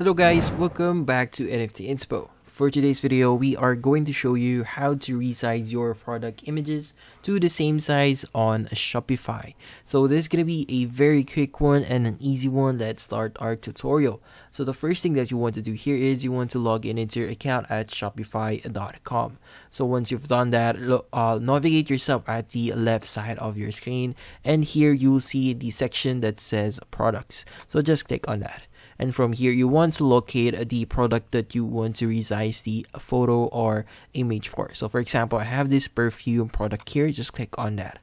Hello guys, welcome back to NFT Inspo. For today's video, we are going to show you how to resize your product images to the same size on Shopify. So this is going to be a very quick one and an easy one. Let's start our tutorial. So the first thing that you want to do here is you want to log in into your account at shopify.com. So once you've done that, uh, navigate yourself at the left side of your screen and here you'll see the section that says products. So just click on that and from here you want to locate the product that you want to resize the photo or image for. So for example i have this perfume product here. Just click on that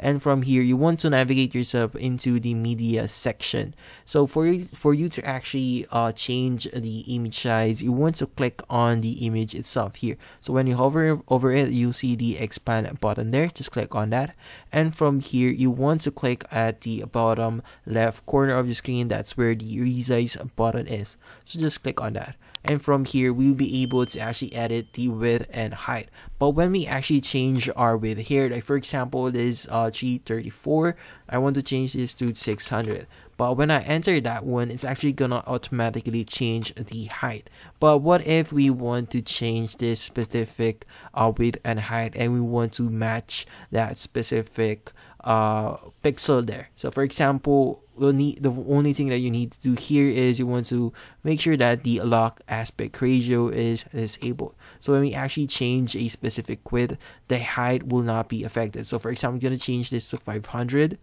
and from here you want to navigate yourself into the media section. So for you for you to actually uh, change the image size you want to click on the image itself here. So when you hover over it you'll see the expand button there. Just click on that. And from here you want to click at the bottom left corner of the screen. That's where the resize button is. So just click on that. And from here we'll be able to actually edit the width and height. But when we actually change our width here like for example this uh 334 i want to change this to 600 but when i enter that one it's actually gonna automatically change the height. But what if we want to change this specific uh width and height and we want to match that specific uh pixel there. So for example will need the only thing that you need to do here is you want to make sure that the lock aspect ratio is disabled so when we actually change a specific width the height will not be affected. So for example i'm going to change this to 500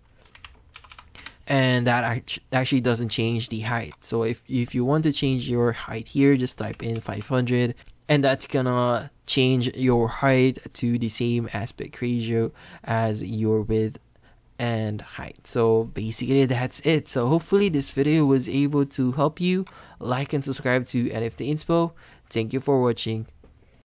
and that actually doesn't change the height. So if if you want to change your height here just type in 500 and that's gonna change your height to the same aspect ratio as your width and height. So basically that's it. So hopefully this video was able to help you. Like and subscribe to NFT Inspo. Thank you for watching.